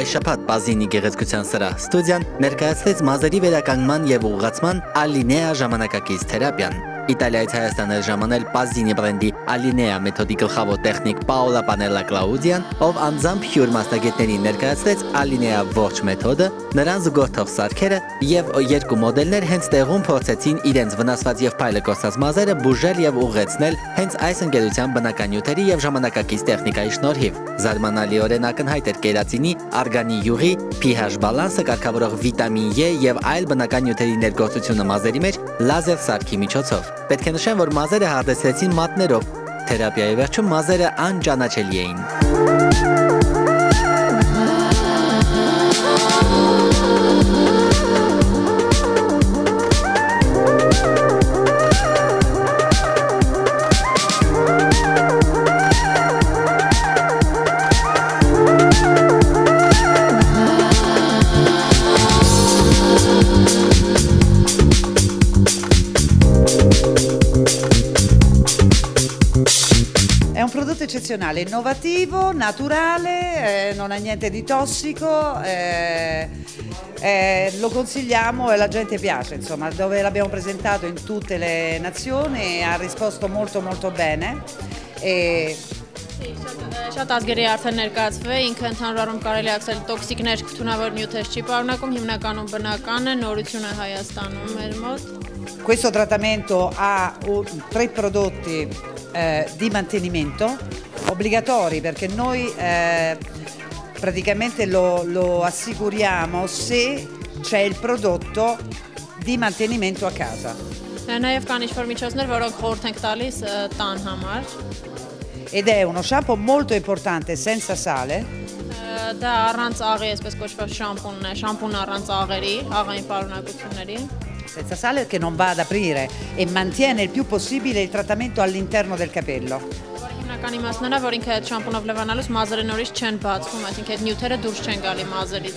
այս շաբաթ Պազինի գեղեցկության սրահ ստուդիան ներկայացրեց մազերի վերականգնման եւ ուղղացման Ալինեա ժամանակակից թերապիան։ Իտալիայից Հայաստան էր ժամանել Պազինի բրենդի Alinea մեթոդի գլխավոր տեխնիկ Paola Panella Claudian, ով անձամբ հյուր մասնագետներին ներկայացրեց Alinea ողջ մեթոդը, նրան զուգորդող սարքերը եւ երկու մոդելներ հենց տեղում փորձեցին իրենց վնասված եւ փայլը կոստած մազերը բուժել եւ ուղղեցնել հենց այս ընկերության բնական նյութերի եւ ժամանակակից տեխնիկայի շնորհիվ։ Զարմանալիորեն ակնհայտ էր կերատինի, արգանի յուղի, pH բալանսը կարգավորող վիտամին E եւ այլ բնական նյութերի ներգործությունը մազերի մեջ լազեր սարքի միջոցով։ Պետք է նշեմ, որ մազերը հարդեցրեցին մատներով։ Թերապիայի վերջում մազերը անճանաչելի էին։ un prodotto eccezionale, innovativo, naturale, eh, non ha niente di tossico, eh, eh, lo consigliamo e la gente piace, insomma, dove l'abbiamo presentato in tutte le nazioni ha risposto molto molto bene. E Շատ ազգերի արդեն ներկայացվել է, ինքը ընդհանուր առում կարելի ասել տոքսիկներ քթունավոր նյութեր չի պարունակում, հիմնականում բնական է, նորություն է Հայաստանում մեր մոտ։ questo trattamento ha un- tre prodotti eh, di mantenimento obbligatori perché noi eh, praticamente lo, lo assicuriamo se c'è il prodotto di mantenimento a casa. Նաև կան ինչ-որ միջոցներ, որոնք խորհուրդ ենք տալիս ը, տան համար։ ed è uno shampoo molto importante senza sale Ը, Դա առանց աղի, այսպես կոչված շամպունն է, շամպուն առանց աղերի, աղային պարունակությունների։ senza sale che non va ad aprire e mantiene il più possibile il trattamento all'interno del capello. Որը հիմնական իմաստն է, որ ինքը այդ շամպունով լվանալուց մազերը նորից չեն բացվում, այսինքն այդ նյութերը դուրս չեն գալի մազերից։